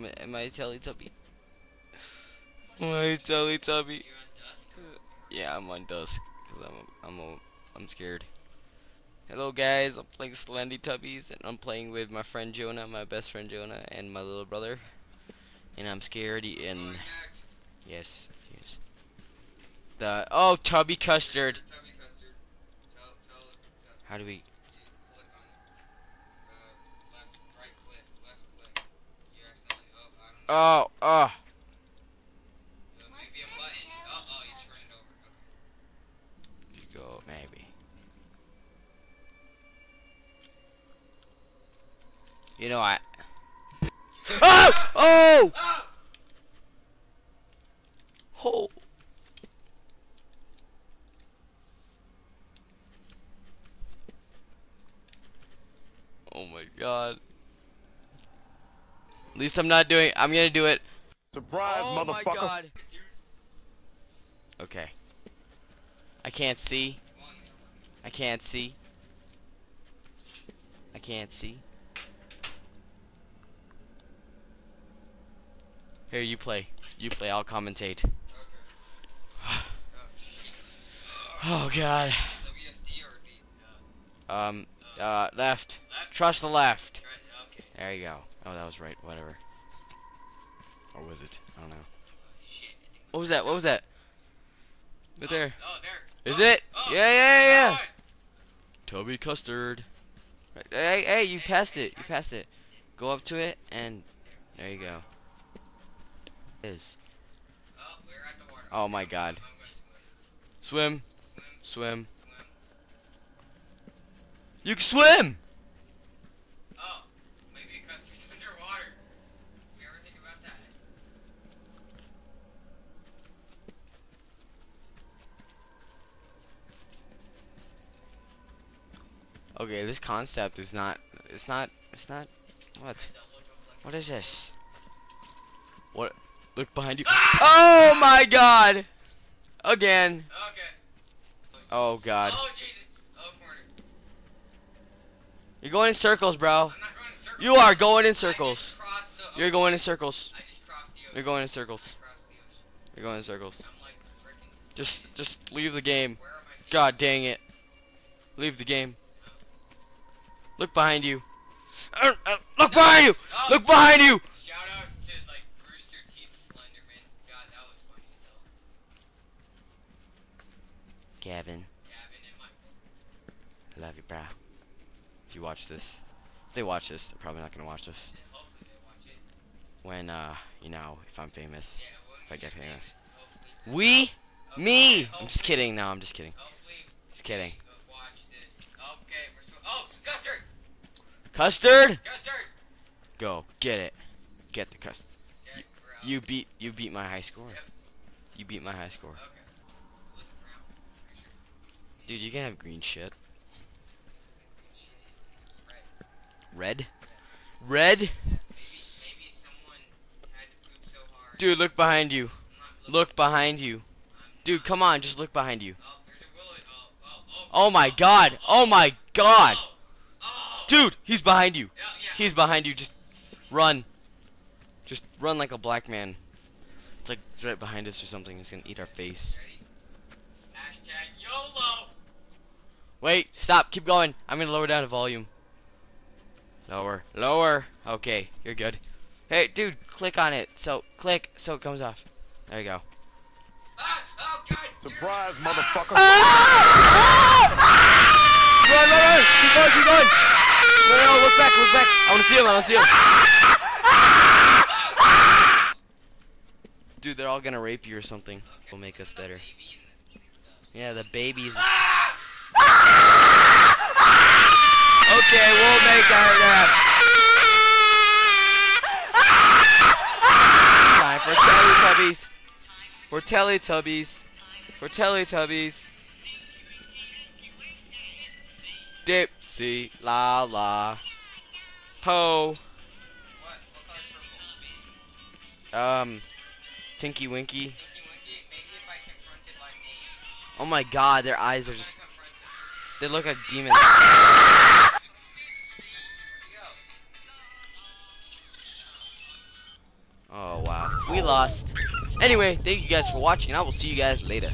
I'm am I a Teletubby? Am I a Teletubby? You're on dusk. Yeah, I'm on dusk. Cause I'm a, I'm a, I'm scared. Hello guys, I'm playing Slendy Tubbies and I'm playing with my friend Jonah, my best friend Jonah, and my little brother. And I'm scared and yes, yes. The oh Tubby Custard. Tubby custard. Tell, tell, tell. How do we? You click on it. Uh, left, right click, left click. You accidentally, oh, I don't know. Oh, oh. Uh, maybe a button. Oh, oh, you turn it over. Okay. You go maybe. You know. Oh! Oh! Oh! Oh! Oh my god. At least I'm not doing I'm gonna do it. Surprise, oh my motherfucker. god. Okay. I can't see. Come on, man. I can't see. I can't see. Here, you play. You play, I'll commentate. Oh. God. WSD or D? Um, uh, left? Trust the left. There you go. Oh, that was right. Whatever. Or was it? I don't know. Shit. What was that? What was that? Right Oh, there. Oh, there. Is Oh, it? oh, Yeah, yeah, yeah. Tubby custard. Hey, hey, you passed it. You passed it. Go up to it and there you go. Is. Oh, we're at the water. Oh my god. Swim. Swim. Swim. You can swim. Oh, maybe custard's underwater. You ever think about that? Okay, this concept is not. It's not. It's not. What? Right, don't look up like- What is this? What? Look behind you. Ah! Oh my god! Again. Okay. Oh god. Oh, Jesus. Oh, corner. You're going in circles, bro. I'm not going in circles. You are going in circles. just crossed the You're going in circles. I just crossed the ocean. You're going in circles. just crossed the ocean. You're going in circles. I'm like. Just, just leave the game. Where am I seeing God dang it. Leave the game. Look behind you. Uh, uh, look behind you! Oh, Look behind you! Shout out to like Rooster Teeth Slenderman. God, that was funny as hell. Gavin, Gavin and Michael. I love you, bro. If you watch this, if they watch this, they're probably not gonna watch this. Hopefully they watch it. When, uh, you know, if I'm famous. Yeah, If I get famous. Hopefully. We? Okay, Me! I'm just kidding. No, I'm just kidding. Hopefully. Just kidding. we, uh, Watch this. Okay, we're so. Oh, custard! Custard! Custard! Go, get it. Get the custard. We're. You beat, you beat my high score. Yep. You beat my high score. Okay. Look around. Pretty sure. Dude, you can have green shit. Red? Red? Maybe, maybe someone had to poop so hard. Dude, look behind you. I'm not looking. Look behind you. Dude, come on, just look behind you. Oh. Oh, oh, oh. Oh my god! Oh my god! Oh, Dude, he's behind you. Yeah, yeah. He's behind you. Just run. Just run like a black man. It's like it's right behind us or something. He's gonna eat our face. Ready? Hashtag YOLO. Wait, stop. Keep going. I'm gonna lower down the volume. Lower. Lower. Okay, you're good. Hey, dude, click on it. So, click so it comes off. There you go. Ah, oh, God. Surprise, motherfucker. Ah! Ah! Ah! Run, run, run! Keep going, keep going! No, look back, look back. I wanna see him, I wanna see him. Dude, they're all gonna rape you or something. Will make us better. Yeah, the babies. Okay, we'll make our uh, time for Teletubbies. For Teletubbies. For Teletubbies. Dipsy la la. Po. Um. Tinky Winky. Oh my god, their eyes are just... They look like demons. oh wow. We lost. Anyway, thank you guys for watching. I will see you guys later.